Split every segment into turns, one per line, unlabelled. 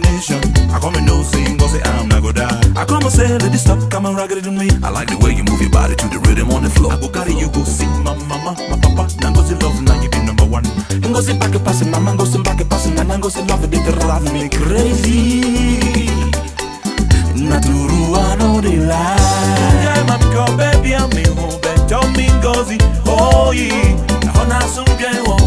combination. I come and no sing, go say I'm not gonna die. I come and say, let this stuff come and rugged to me. I like the way you move your body to the rhythm on the floor. I go carry you, go sing, my mama, my papa. Now go see love, now you be number one. And go see back a passing, mama, go see back a passing, and then go see love, it drive me crazy. Not to ruin all the lies. Yeah, my girl, baby, I'm in home, but don't mean go see, oh yeah. I'm not so good.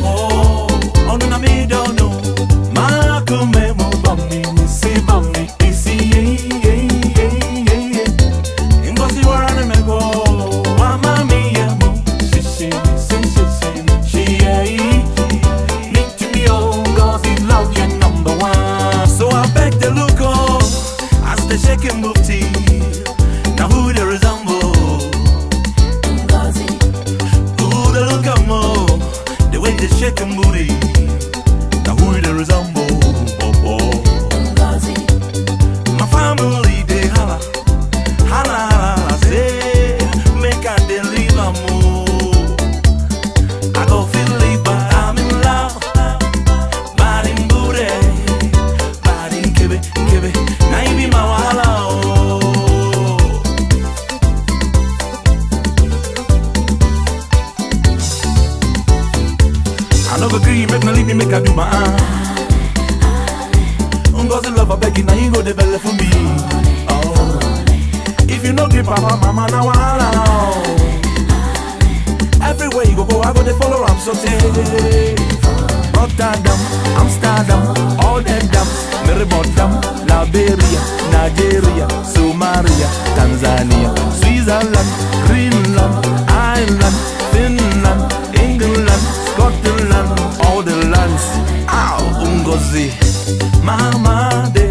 the shaking booty. Now who the resemble? Oh, oh. My family they holla, holla, holla, say make a day leave a move. I go feel it, but I'm in love. Body booty, body give it, give it. no go gree make no leave me make I do my own. Ngozi love I beg na you go the belly for me. Oh, if you no gree papa mama na wahala. Everywhere you go go I go dey follow am so tey. Rotterdam, Amsterdam, all them dams, Meribotdam, Liberia, Nigeria, Somalia, Tanzania, Switzerland, Greenland. gozi, mamade.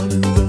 Hallelujah.